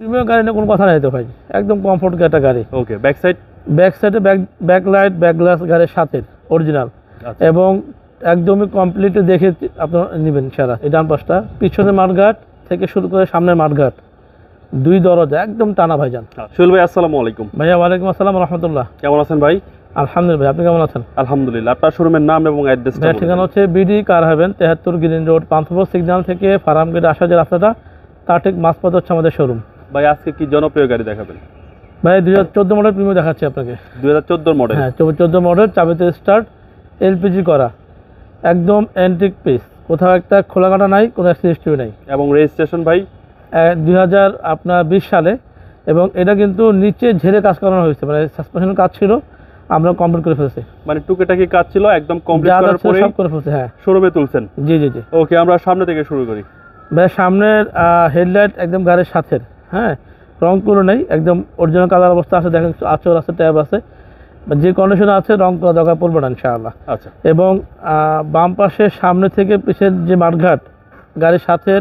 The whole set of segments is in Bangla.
প্রিমিয়াম গাড়ি নিয়ে কোনো কথা নাই তো ভাই। একদম কমফোর্ট একটা গাড়ি। ওকে ব্যাক সাইড ব্যাক সাইডে back back light back glass গাড়ির সাথে অরিজিনাল আচ্ছা। এবং একদমই কমপ্লিট দেখে আপনার নেবেন সারা। এই ডান পাশটা পিছনে মাঠঘাট থেকে শুরু করে সামনের মাঠঘাট। দুই দরজা একদম টানা ভাইজান। সোহেল ভাই আসসালামু আলাইকুম। ভাইয়া ওয়ালাইকুম আসসালাম রহমতুল্লাহ। কেমন আছেন ভাই? আলহামদুলিল্লাহ ভাই, আপনি কেমন আছেন? আলহামদুলিল্লাহ আপনার শোরুমের নাম এবং অ্যাড্রেসটা ভাইয়া ঠিকানা হচ্ছে বিডি কার হাভেন তেহাত্তর গ্রিন রোড পান্থপুর সিগন্যাল থেকে ফার্ম গেট আসা যে রাস্তাটা তার ঠিক মাঝপথ হচ্ছে আমাদের শোরুম ভাই আজকে কি জনপ্রিয় গাড়ি দেখাবেন? ভাই দুই হাজার চোদ্দ মডেল প্রিমিয়াম দেখাচ্ছি আপনাকে। দুই হাজার চোদ্দোর মডেল হ্যাঁ চোদ্দ মডেল চাবিতে স্টার্ট এলপিজি করা। একদম অ্যান্টিক পিস কোথাও একটা খোলা কাটা নাই কোনো অ্যাক্সিডেন্ট নাই। এবং রেজিস্ট্রেশন ভাই? দুই হাজার আপনার বিশ সালে। এবং এটা কিন্তু নিচে ঝেড়ে কাজ করানো হয়েছে। মানে সাসপেনশন কাজ ছিল আমরা কমপ্লিট করে ফেলছি। মানে টুকেটাকি কাজ ছিল একদম কমপ্লিট করার পরে সব করে ফেলছি হ্যাঁ। শোরুমে তুলছেন? জি জি জি। ওকে আমরা সামনে থেকে শুরু করি। ভাই সামনের হেডলাইট একদম গাড়ির সাথে হ্যাঁ রং কোনো নেই একদম অরিজিনাল কালার অবস্থা আছে দেখেন আচর আছে ট্যাব আছে। যে কন্ডিশনে আছে রং করা দরকার পড়বে না ইনশাআল্লাহ। আচ্ছা। এবং বাম পাশে সামনে থেকে পিছের যে মাঠঘাট গাড়ির সাথে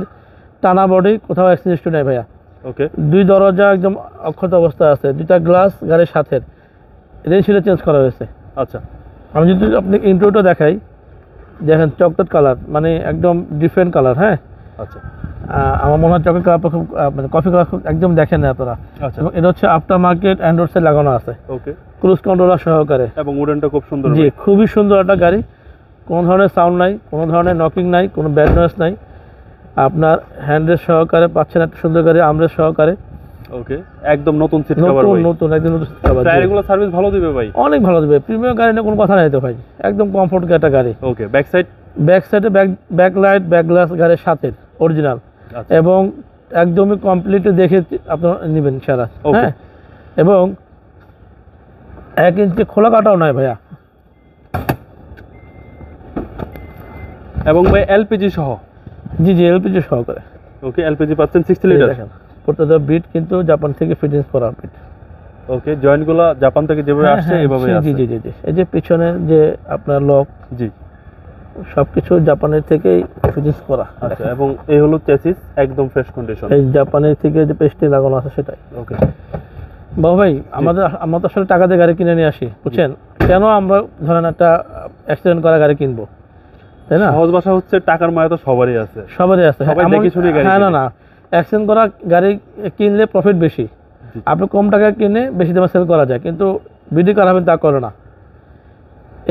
টানা বডি কোথাও অ্যাক্সিডেন্ট নেই ভাইয়া। ওকে দুই দরজা একদম অক্ষত অবস্থা আছে দুইটা গ্লাস গাড়ির সাথে রেনশিটে চেঞ্জ করা হয়েছে। আচ্ছা। আমি যদি আপনি ইন্ট্রোটা দেখাই দেখেন চকলেট কালার মানে একদম ডিফারেন্ট কালার হ্যাঁ? আচ্ছা। আমার মনে হয় চকলেট কালার খুব মানে কফি কালার খুব একদম দেখেন না আপনারা। আচ্ছা। এবং এটা হচ্ছে আফটার মার্কেট অ্যান্ড্রয়েড সেট লাগানো আছে। ওকে ক্রুজ কন্ট্রোলার সহকারে। এবং উডেনটা খুব সুন্দর জি খুবই সুন্দর একটা গাড়ি। কোনো ধরনের সাউন্ড নাই কোনো ধরনের নকিং নাই কোনো ব্যাড নয়েস নাই। আপনার হ্যান্ডেল সহকারে পাচ্ছেন একটা সুন্দর গাড়ি আমরের সহকারে। ওকে একদম নতুন সিট কভার নতুন ভাই। নতুন একদম নতুন cover, জি। টায়ারগুলো সার্ভিস ভালো দিবে ভাই? অনেক ভালো দিবে। প্রিমিয়াম গাড়ি নিয়ে কোনো কথা নাই তো ভাই। একদম কমফোর্ট একটা গাড়ি। ওকে ব্যাক সাইড ব্যাক সাইডে back back light back glass গাড়ির সাথে অরিজিনাল এবং একদমই কমপ্লিট দেখে আপনার নেবেন সারা। হ্যাঁ? এবং এক ইঞ্চি খোলা কাটাও নয় ভাইয়া। এবং ভাই এলপিজি সহ? জি জি এলপিজি সহ করে ওকে এলপিজি পাচ্ছেন সিক্সটি লিটার প্রত্যেকটা বিট কিন্তু জাপান থেকে ফিটিংস করা বিট ওকে জয়েন্টগুলো জাপান থেকে যেভাবে আসছে এভাবে জি আসছে জি জি জি। এই যে পিছনে যে আপনার লক জি। সবকিছু জাপানের থেকেই ফিটিংস করা। আচ্ছা এবং এই হলো চেসিস একদম ফ্রেশ কন্ডিশন এই জাপানের থেকে যে পেস্টে লাগানো আছে সেটাই। ওকে বাবু ভাই আমাদের আমরা তো আসলে টাকা দিয়ে গাড়ি কিনে নিয়ে আসি বুঝছেন? কেন আমরা ধরেন একটা অ্যাক্সিডেন্ট করা গাড়ি কিনবো? তাই না? সহজ ভাষা হচ্ছে টাকার মায়া তো সবারই আছে। সবারই আছে। সবাই দেখে শুনে গাড়ি হ্যাঁ না না। অ্যাক্সিডেন্ট করা গাড়ি কিনলে প্রফিট বেশি। আপনি কম টাকায় কিনে বেশি দামে সেল করা যায় কিন্তু বিডি করা হবে তা করে না।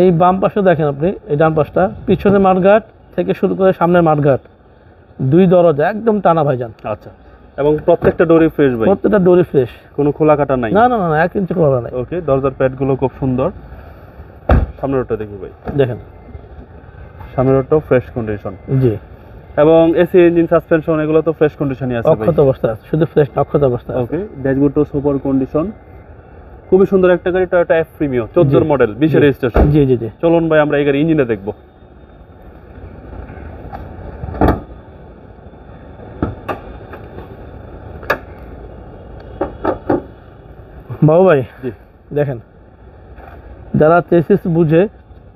এই বাম পাশে দেখেন আপনি এই ডান পাশটা পিছনে মাঠঘাট থেকে শুরু করে সামনের মাঠঘাট দুই দরজা একদম টানা ভাইজান। আচ্ছা এবং প্রত্যেকটা ডোরি ফ্রেশ ভাই? প্রত্যেকটা ডোরি ফ্রেশ কোনো খোলা কাটা নাই? না না না এক ইঞ্চি করা নাই। ওকে দরজার প্যাডগুলো খুব সুন্দর। সামনের ওটা দেখি ভাই। দেখেন। সামনের ওটাও ফ্রেশ কন্ডিশন জি। এবং এসি ইঞ্জিন সাসপেনশন এগুলো তো ফ্রেশ কন্ডিশনই আছে অক্ষত অবস্থা আছে শুধু ফ্রেশ অক্ষত অবস্থা ওকে ড্যাশবোর্ডও সুপার কন্ডিশন খুবই সুন্দর একটা গাড়ি টয়োটা এফ প্রিমিও চোদ্দোর। মডেল বিশের। রেজিস্ট্রেশন জি জি জি। চলুন ভাই আমরা এই গাড়ি ইঞ্জিনে দেখব। বাবু ভাই জি। দেখেন যারা চেসিস বুঝে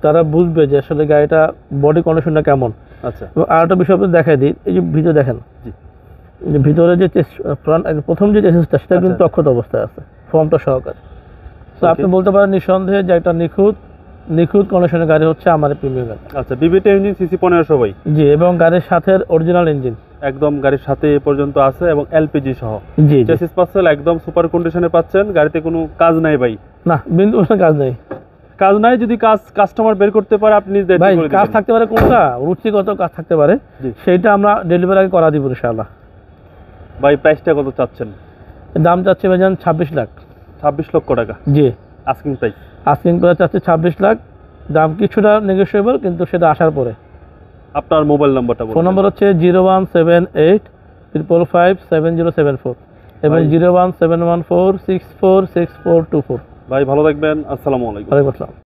তারা বুঝবে যে আসলে গাড়িটা বডি কন্ডিশনটা কেমন। আচ্ছা। আর একটা বিষয় আপনি দেখাই দিই এই যে ভিতরে দেখেন জি। ভিতরে যে প্রথম যে চেসিসটা সেটা আচ্ছা, কিন্তু। অক্ষত অবস্থায় আছে ফর্মটা সহকারে। তো আপনি বলতে পারেন নিঃসন্দেহে যে একটা নিখুঁত নিখুঁত কন্ডিশনের গাড়ি হচ্ছে আমাদের প্রিমিয়াম গাড়ি। আচ্ছা বিবিটা ইঞ্জিন সিসি পনেরোশো ভাই। জি এবং গাড়ির সাথে অরিজিনাল ইঞ্জিন একদম গাড়ির সাথে এ পর্যন্ত আছে এবং এলপিজি সহ। জি চেসিস পাচ্ছেন একদম সুপার কন্ডিশনে পাচ্ছেন গাড়িতে কোনো কাজ নাই ভাই। না বিন্দু কাজ নেই। কাজ নাই যদি কাজ কাস্টমার বের করতে পারে আপনি ভাই কাজ থাকতে পারে কোনটা? রুচিগত কাজ থাকতে পারে। জি। সেইটা আমরা ডেলিভারি আগে করা দিব ইনশাআল্লাহ। ভাই প্রাইসটা কত চাচ্ছেন? দাম চাচ্ছে ভাইজান ছাব্বিশ লাখ। ছাব্বিশ লক্ষ টাকা। জি। আস্কিং প্রাইস আস্কিং প্রাইস আছে ছাব্বিশ লাখ। দাম কিছুটা নেগোসিয়েবল কিন্তু সেটা আসার পরে। আপনার মোবাইল নাম্বারটা ফোন নম্বর হচ্ছে zero one seven eight triple five seven zero seven four এবং ভাই। Zero one seven one four six four six four two four ভাই ভালো থাকবেন। আসসালামু আলাইকুম। ওয়ালাইকুম আসসালাম।